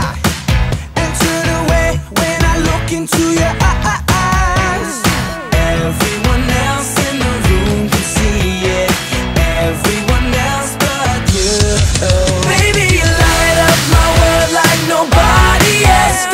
eye and turn away when I look into your eyes. Everyone else in the room can see it. Everyone else but you. Baby, you light up my world like nobody else.